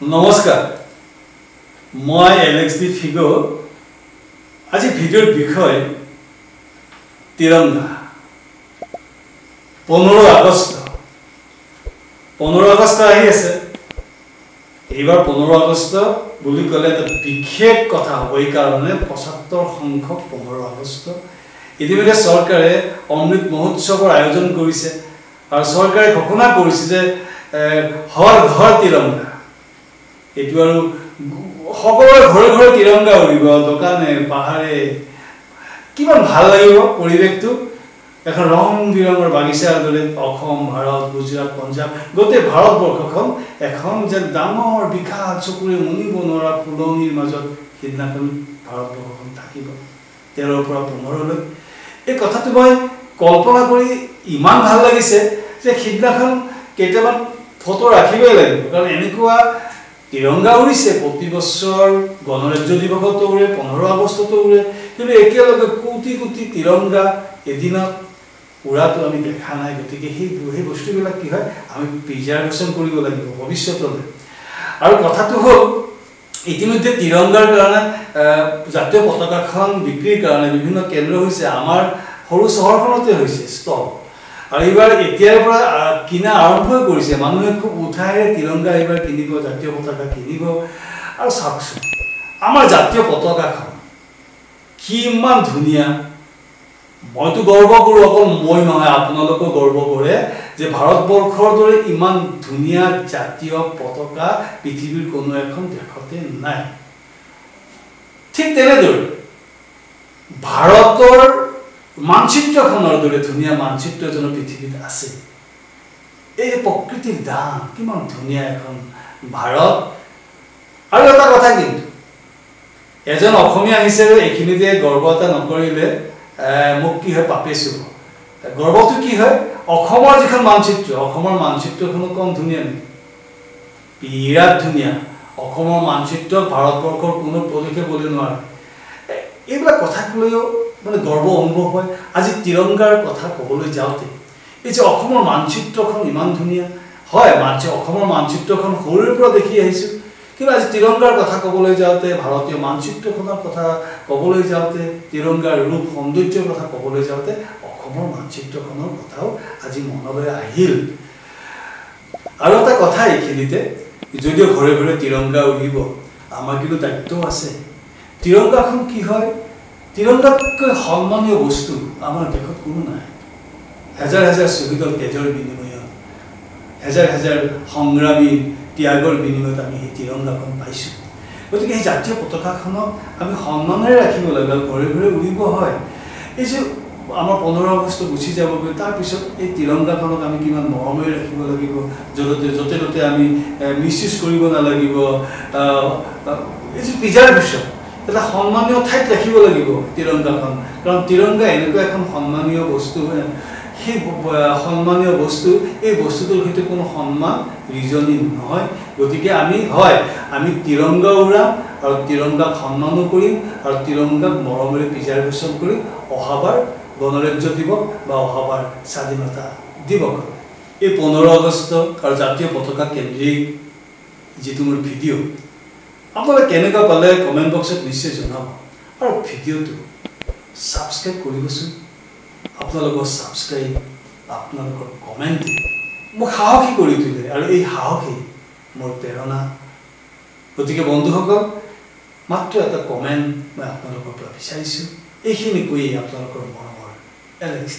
নমস্কাৰ। মই Alex D fig' আজি ভিডিঅ'ৰ বিষয় তিৰংগা পোন্ধৰ আগষ্ট। পোন্ধৰ আগষ্ট আহি আছে। এইবাৰ পোন্ধৰ আগষ্ট বুলি ক'লে এটা বিশেষ কথা হ'ব এইকাৰণে পঁচাত্তৰ সংখ্যক পোন্ধৰ আগষ্ট। ইতিমধ্যে চৰকাৰে অমৃত মহোৎসৱৰ আয়োজন কৰিছে। আৰু চৰকাৰে ঘোষণা কৰিছে যে হৰ ঘৰ তিৰংগা এইটো আৰু সকলোৰে ঘৰে ঘৰে তিৰংগা উৰিব দোকানে পাহাৰে। কিমান ভাল লাগিব পৰিৱেশটো। এখন ৰং বিৰঙৰ বাগিচাৰ দৰে অসম ভাৰত গুজৰাট পঞ্জাৱ গোটেই ভাৰতবৰ্ষখন এখন যেন ডাঙৰ বিশাল চকুৰে মনিব নোৱাৰা ফুলনিৰ মাজত সিদিনাখন ভাৰতবৰ্ষখন থাকিব। তেৰৰ পৰা পোন্ধৰলৈ এই কথাটো মই কল্পনা কৰি ইমান ভাল লাগিছে যে সিদিনাখন কেইটামান ফটো ৰাখিবই লাগিব। কাৰণ এনেকুৱা তিৰংগা উৰিছে প্ৰতি বছৰ গণৰাজ্য দিৱসতো উৰে পোন্ধৰ আগষ্টতো উৰে কিন্তু একেলগে কোটি কোটি তিৰংগা এদিনত উৰাটো আমি দেখা নাই। গতিকে সেই সেই বস্তুবিলাক কি হয় আমি প্ৰিজাৰ্ভেশ্যন কৰিব লাগিব ভৱিষ্যতলৈ আৰু কথাটো হ'ল ইতিমধ্যে তিৰংগাৰ কাৰণে জাতীয় পতাকাখন বিক্ৰীৰ কাৰণে বিভিন্ন কেন্দ্ৰ হৈছে আমাৰ সৰু চহৰখনতে হৈছে ষ্টল। আৰু এইবাৰ এতিয়াৰ পৰা কিনা আৰম্ভ কৰিছে মানুহে খুব উৎসাহেৰে তিৰংগা এইবাৰ কিনিব জাতীয় পতাকা কিনিব আৰু চাওকচোন আমাৰ জাতীয় পতাকাখন কিমান ধুনীয়া মইতো গৰ্ব কৰোঁ অকল মই নহয় আপোনালোকেও গৰ্ব কৰে যে ভাৰতবৰ্ষৰ দৰে ইমান ধুনীয়া জাতীয় পতাকা পৃথিৱীৰ কোনো এখন দেশতে নাই ঠিক তেনেদৰে ভাৰতৰ মানচিত্ৰখনৰ দৰে ধুনীয়া মানচিত্ৰ এজন পৃথিৱীত আছে এই প্ৰকৃতিৰ দান কিমান ধুনীয়া এখন ভাৰত আৰু এটা কথা কিন্তু এজন অসমীয়া হিচাপে এইখিনিতে গৰ্ব এটা নকৰিলে মোক কি হয় পাপে চুব গৰ্বটো কি হয় অসমৰ যিখন মানচিত্ৰ অসমৰ মানচিত্ৰখনো কম ধুনীয়া নেকি বিৰাট ধুনীয়া অসমৰ মানচিত্ৰ ভাৰতবৰ্ষৰ কোনো প্ৰদেশে বলি নোৱাৰে এইবিলাক কথাক লৈও মানে গৰ্ব অনুভৱ হয় আজি তিৰংগাৰ কথা ক'বলৈ যাওঁতে এই যে অসমৰ মানচিত্ৰখন ইমান ধুনীয়া। হয় মানচি অসমৰ মানচিত্ৰখন সৰুৰে পৰা দেখি আহিছোঁ। কিন্তু আজি তিৰংগাৰ কথা ক'বলৈ যাওঁতে ভাৰতীয় মানচিত্ৰখনৰ কথা ক'বলৈ যাওঁতে তিৰংগাৰ ৰূপ সৌন্দৰ্যৰ কথা ক'বলৈ যাওঁতে অসমৰ মানচিত্ৰখনৰ কথাও আজি মনলৈ আহিল। আৰু এটা কথা এইখিনিতে যদিও ঘৰে ঘৰে তিৰংগা উৰিব আমাৰ কিন্তু দায়িত্বও আছে। তিৰংগাখন কি হয়? তিৰংগাতকৈ সন্মানীয় বস্তু আমাৰ দেশত কোনো নাই। হেজাৰ হেজাৰ শ্বহীদৰ তেজৰ বিনিময়ত হেজাৰ হেজাৰ সংগ্ৰামী ত্যাগৰ বিনিময়ত আমি সেই তিৰংগাখন পাইছোঁ। গতিকে সেই জাতীয় পতাকাখনক আমি সন্মানেৰে ৰাখিব লাগে ঘৰে ঘৰে উৰিব হয়। এই যে আমাৰ পোন্ধৰ আগষ্ট গুচি যাবগৈ তাৰপিছত এই তিৰংগাখনক আমি কিমান মৰমেৰে ৰাখিব লাগিব য'তে য'তে ত'তে আমি মিছ ইউজ কৰিব নালাগিব এই যে প্ৰিজাৰ্ভেশ্যন এটা সন্মানীয় ঠাইত ৰাখিব লাগিব তিৰংগাখন। কাৰণ তিৰংগা এনেকুৱা এখন সন্মানীয় বস্তু সেই সন্মানীয় বস্তু এই বস্তুটোৰ সৈতে কোনো সন্মান ৰিজনিং নহয়। গতিকে আমি হয় আমি তিৰংগা উৰাম আৰু তিৰংগাক সন্মানো কৰিম আৰু তিৰংগাক মৰমেৰে প্ৰিজাৰ্ভেশ্যন কৰিম অহাবাৰ গণৰাজ্য দিৱস বা অহাবাৰ স্বাধীনতা দিৱস। এই পোন্ধৰ আগষ্ট আৰু জাতীয় পতাকা কেন্দ্ৰিক যিটো মোৰ ভিডিঅ' আপোনালোকে কেনেকুৱা পালে কমেণ্ট বক্সত নিশ্চয় জনাব। আৰু ভিডিঅ'টো ছাবস্ক্ৰাইব কৰিবচোন। আপোনালোকৰ ছাবস্ক্ৰাইব আপোনালোকৰ কমেণ্টে মোক সাহসী কৰি তোলে আৰু এই সাহসেই মোৰ প্ৰেৰণা। গতিকে বন্ধুসকল মাত্ৰ এটা কমেণ্ট মই আপোনালোকৰ পৰা বিচাৰিছোঁ। এইখিনি কৈয়ে আপোনালোকৰ মৰমৰ এলেক্স